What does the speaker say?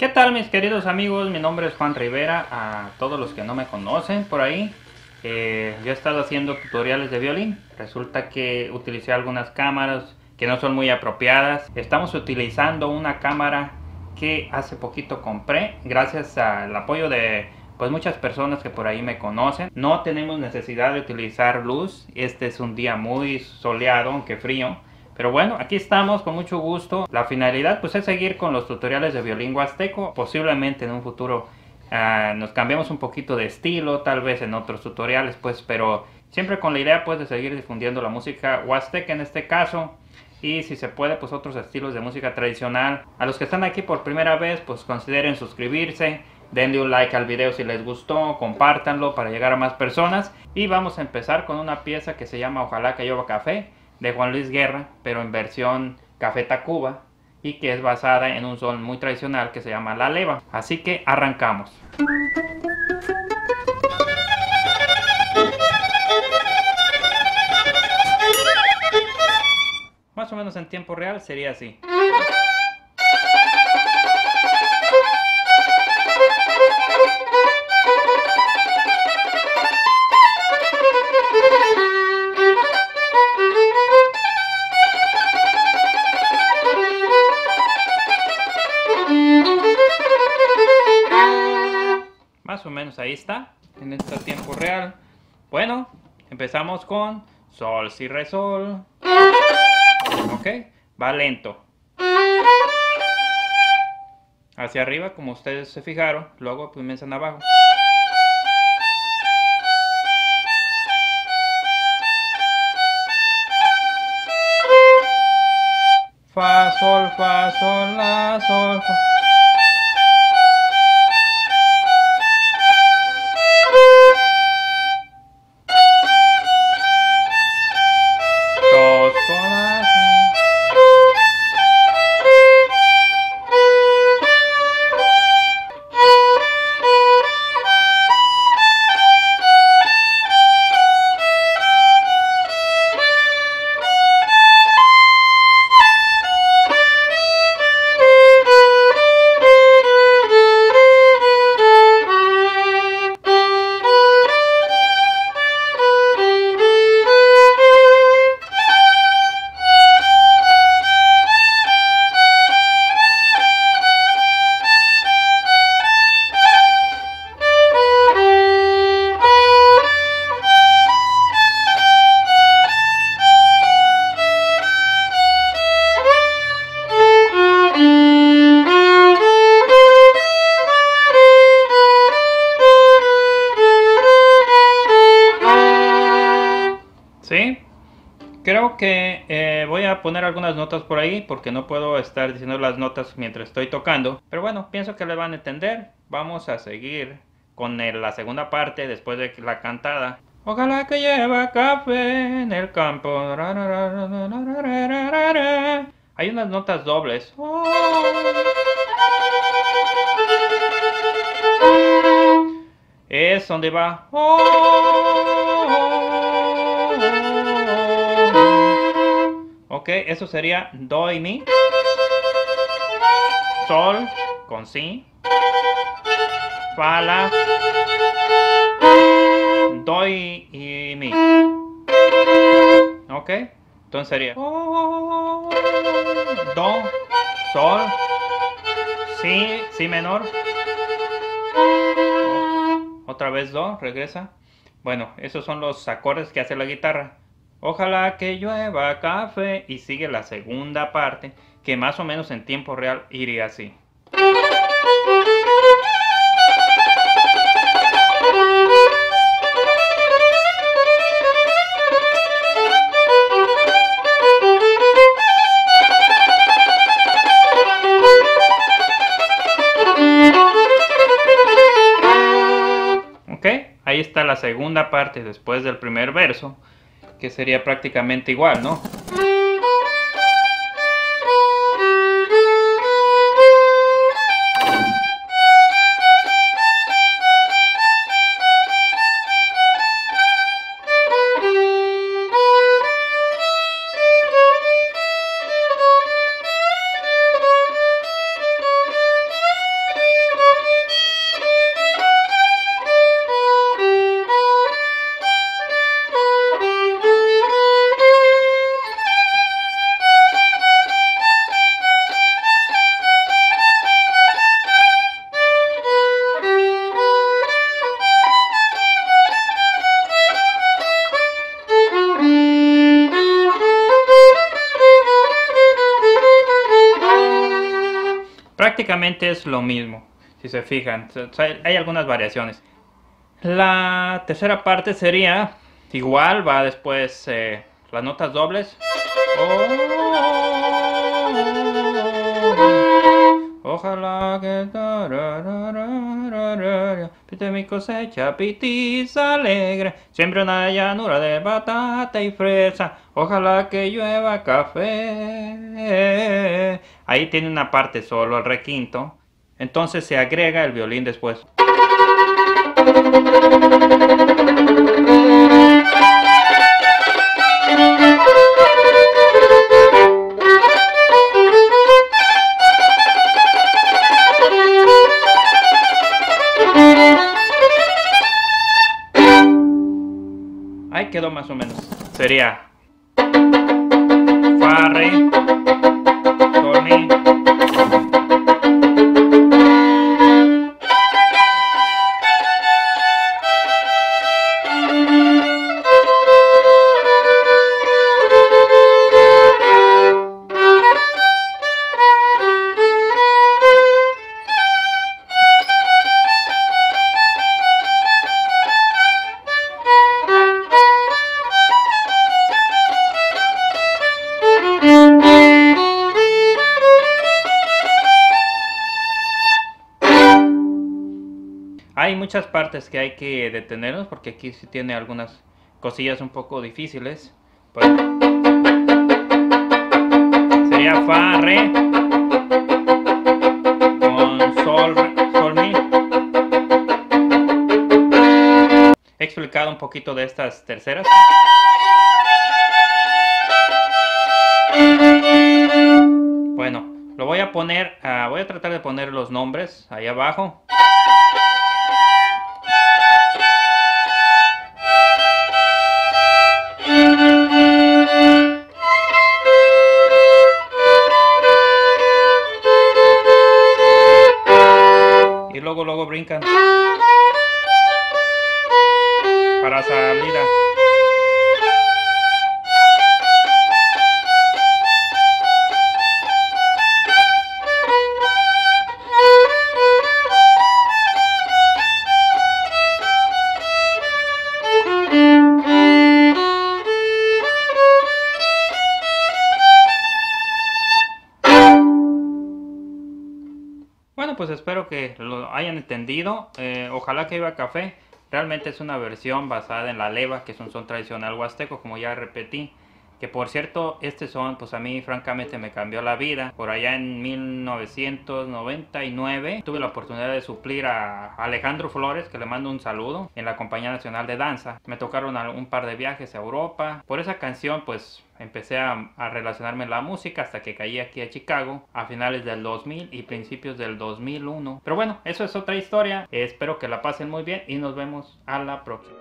¿Qué tal mis queridos amigos? Mi nombre es Juan Rivera, a todos los que no me conocen por ahí. Eh, yo he estado haciendo tutoriales de violín. Resulta que utilicé algunas cámaras que no son muy apropiadas. Estamos utilizando una cámara que hace poquito compré gracias al apoyo de pues muchas personas que por ahí me conocen. No tenemos necesidad de utilizar luz. Este es un día muy soleado, aunque frío. Pero bueno, aquí estamos con mucho gusto. La finalidad pues es seguir con los tutoriales de violín huasteco. Posiblemente en un futuro uh, nos cambiemos un poquito de estilo, tal vez en otros tutoriales pues, pero siempre con la idea pues de seguir difundiendo la música huasteca en este caso. Y si se puede pues otros estilos de música tradicional. A los que están aquí por primera vez pues consideren suscribirse. Denle un like al video si les gustó, compártanlo para llegar a más personas. Y vamos a empezar con una pieza que se llama Ojalá que llueva café de Juan Luis Guerra, pero en versión Café Tacuba y que es basada en un son muy tradicional que se llama La Leva. Así que arrancamos. Más o menos en tiempo real sería así. Menos ahí está, en este tiempo real. Bueno, empezamos con sol, si, re, sol. Ok, va lento. Hacia arriba, como ustedes se fijaron, luego comienzan abajo. Fa, sol, fa, sol, la, sol, fa. ¿Sí? Creo que eh, voy a poner algunas notas por ahí porque no puedo estar diciendo las notas mientras estoy tocando. Pero bueno, pienso que le van a entender. Vamos a seguir con la segunda parte después de la cantada. Ojalá que lleva café en el campo. Hay unas notas dobles. Es donde va. Eso sería do y mi. Sol con si. Fa, la. Do y, mi. Ok, entonces sería do, sol, si, si menor. Otra vez do, regresa. Bueno, esos son los acordes que hace la guitarra. Ojalá que llueva café y sigue la segunda parte que más o menos en tiempo real iría así. Ok, ahí está la segunda parte después del primer verso, que sería prácticamente igual, ¿no? Es lo mismo, si se fijan. hay algunas variaciones. La tercera parte sería igual, va después eh, las notas dobles. Ojalá que pite mi cosecha, pitis alegre, siempre una llanura de batata y fresa. Ojalá que llueva café. Ahí tiene una parte solo al requinto. Entonces se agrega el violín después. Quedó más o menos. Sería Hay muchas partes que hay que detenernos porque aquí sí tiene algunas cosillas un poco difíciles. Pues, sería Fa, Re con Sol, Sol, Mi. He explicado un poquito de estas terceras. Bueno, lo voy a poner, uh, voy a tratar de poner los nombres ahí abajo. Brincan. Para salida. Pues espero que lo hayan entendido. Eh, ojalá que iba café. Realmente es una versión basada en la leva, que es un son tradicional huasteco, como ya repetí. Que por cierto, este son, pues a mí francamente me cambió la vida. Por allá en 1999 tuve la oportunidad de suplir a Alejandro Flores, que le mando un saludo, en la Compañía Nacional de Danza. Me tocaron un par de viajes a Europa. Por esa canción, pues empecé a, relacionarme la música hasta que caí aquí a Chicago a finales del 2000 y principios del 2001. Pero bueno, eso es otra historia. espero que la pasen muy bien y nos vemos a la próxima.